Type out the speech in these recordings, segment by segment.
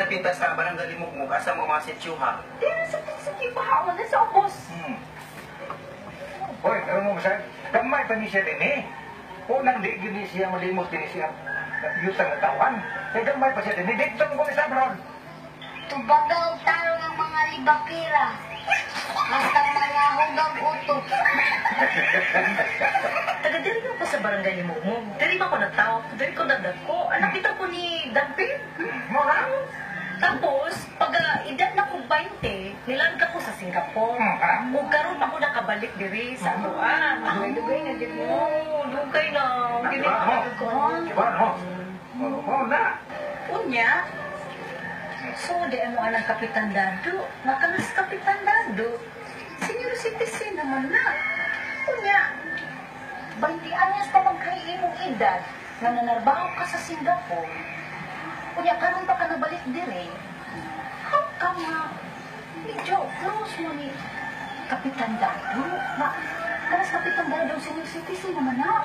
napintas sa barangay Limugmug, asa mo mga sitsyuha. Dili sa sa kibahaon na sa ubos. Hmm. Hoy, alam mo ba, gamay pa ni siya din eh. Unang di gini siya malimot din siya. Yutang na tawan. Kaya gamay pa siya din eh. Dito mo sa abroad. Tubagaw taro ng mga libakira. Basta mga hugang utok. Taga diri ko sa barangay ni Mumog. Diri ba ko nagtao? Diri ko nagdako. Anak kita ko ni Dampin. Mo? Tapos, pag ah, edad na ko 20, nilangga ko sa Singapore. Hmm, ah. Ug karon pa ko nakabalik diri sa Abuan. Dugay na diri mo. Dugay na. Gini. Diba, no? Mo, mo na. Unya, so di mo anang Kapitan Dado. Makanas Kapitan Dado. Senior citizen naman na. Unya, 20 anyos pa bang kay imong edad nga nanarbaho ka sa Singapore. Unya, karon pa ka nabalik dire. How come nga, medyo close mo ni Kapitan Dado? Ma, kanas Kapitan Dado, senior citizen naman na.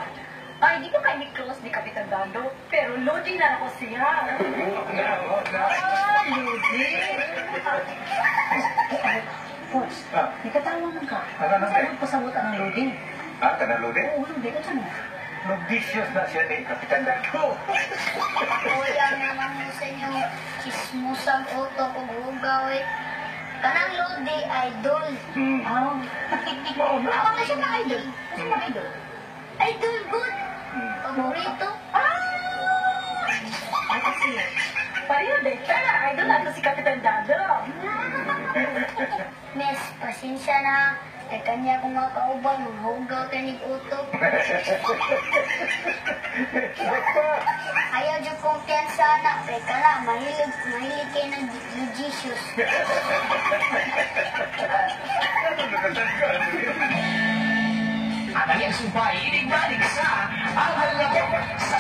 Ay, di ko kayo ni close ni Kapitan Dado, pero loading na ako siya. Ah, loading. Boss, Ah. may katawan ka. Na, Saan pasabot ang loading? Ah, kanalo din. Oo, loading. Ano na? Nag-vicious na siya ni Kapitan Dago. Kuya inyo. Chismusang utok o hugaw eh. Kanang lodi, idol. Hmm. Ah. Oo na. Ako na siya na idol. Siya na idol? Idol good. Hmm. Paborito. Ah! Ay, kasi, pareho din. Kaya, idol natin si Kapitan Dado. Miss, pasensya na. Kay kanya kung makauban, mahugaw tanig utok. Ayaw dyan kumpiyansa na. Kay kala, mahilig, mahilig kayo ng Jesus. Ang iyang sumpay, inig-balik sa ang halaga sa